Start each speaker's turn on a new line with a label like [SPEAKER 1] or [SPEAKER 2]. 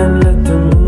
[SPEAKER 1] and let them